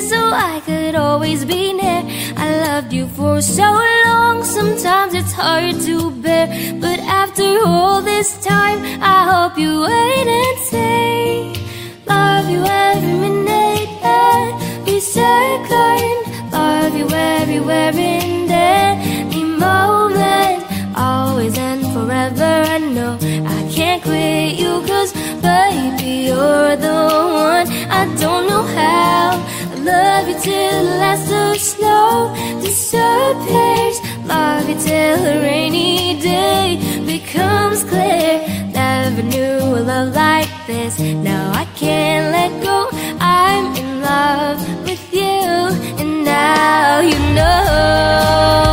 so I could always be near. I loved you for so long, sometimes it's hard to bear. But after all this time, I hope you wait and say, Love you every minute, every second. Love you everywhere in any moment. Always and forever, I know I can't quit you, cause baby, you're the one. I don't know how. Till the last of snow disappears. Love you till a rainy day becomes clear. Never knew a love like this. Now I can't let go. I'm in love with you, and now you know.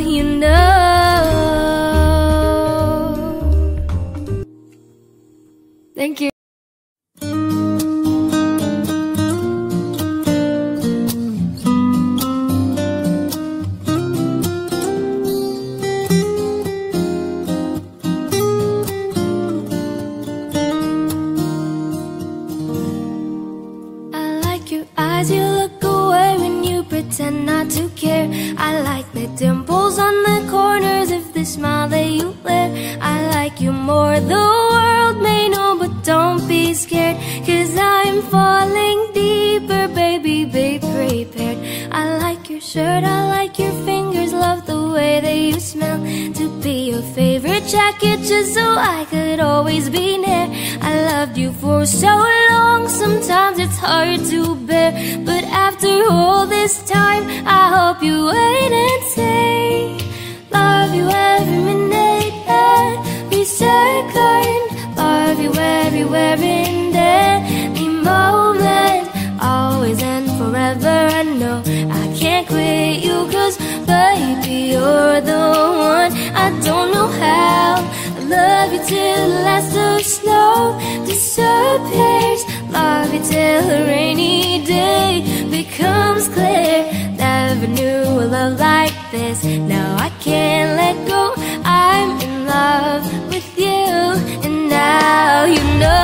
You know. Thank you. I like your eyes, you pretend not to care. I like the dimples on the corners of the smile that you wear. I like you more, the world may know, but don't be scared. Cause I'm falling deeper, baby, be prepared. I like your shirt, I like way that you smell. To be your favorite jacket, just so I could always be near. I loved you for so long, sometimes it's hard to bear. But after all this time, I hope you wait and say, Love you every minute, every second. Love you everywhere in any moment. Always and forever, I know I can't quit you, cause baby, you're the one. I don't know how. I love you till the last of snow disappears. Love you till a rainy day becomes clear. Never knew a love like this. Now I can't let go. I'm in love with you, and now you know.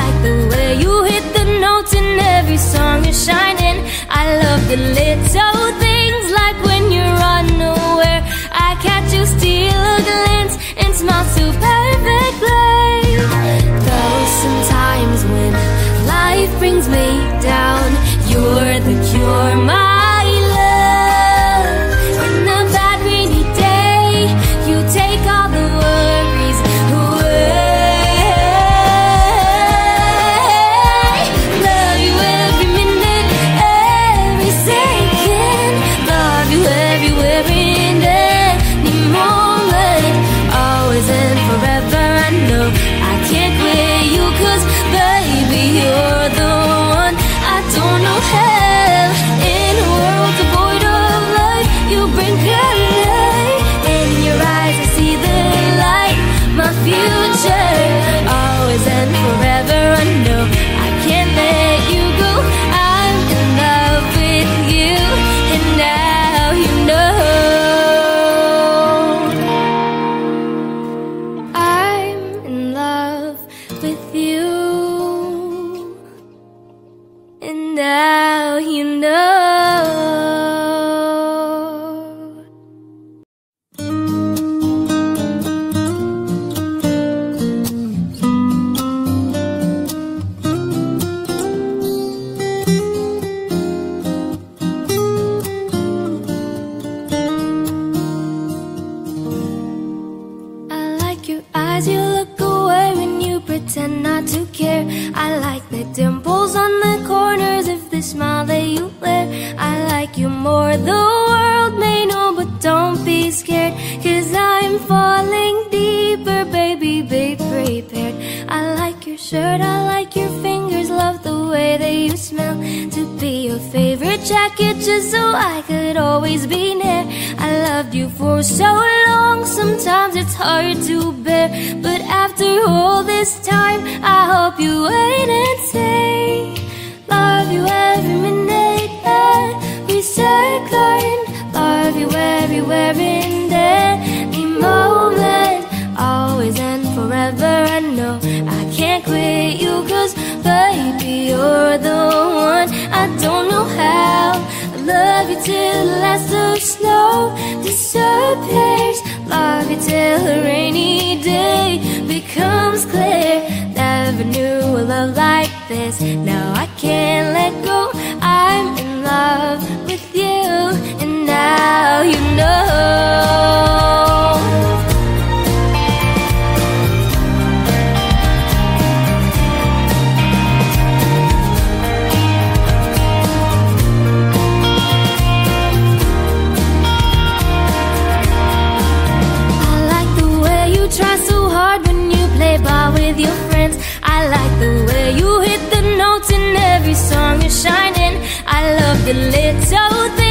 Like the way you hit the notes in every song you're shining. I love the little things not to care. I like the dimples on the corners of the smile that you wear. I like you more, the world may know, but don't be scared. Cause I'm falling deeper, baby, be prepared. I like your shirt, I like your fingers, love the way that you smell. To be your favorite jacket, just so I could always be near. Loved you for so long, sometimes it's hard to bear. But after all this time, I hope you wait and say, Love you every minute, every second. Love you everywhere in any moment. Always and forever, I know I can't quit you, cause baby, you're the one. I don't know how. I love you till the last of snow disappears. Love you till a rainy day becomes clear. Never knew a love like this. Now I can't let go. I'm in love with you, and now you know. The little things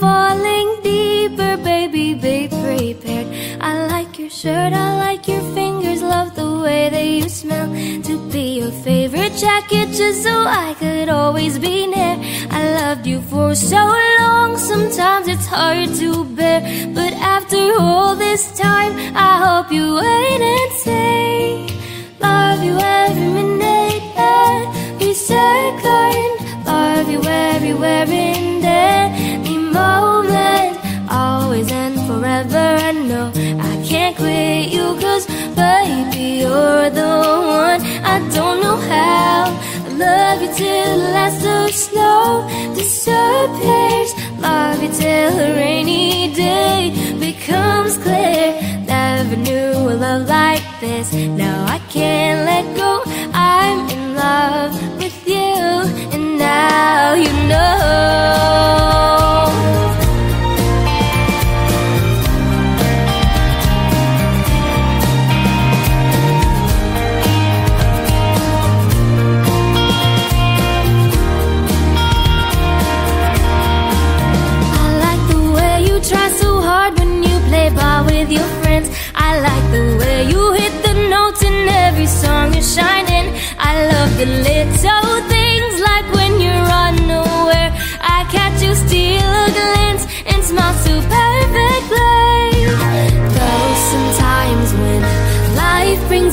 falling deeper, baby, be prepared. I like your shirt, I like your fingers, love the way that you smell. To be your favorite jacket, just so I could always be near. I loved you for so long, sometimes it's hard to bear. But after all this time, I hope you wait can't you, cause baby, you're the one. I don't know how. I Love you till the last of snow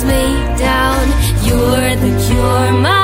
me down. You're the cure, my.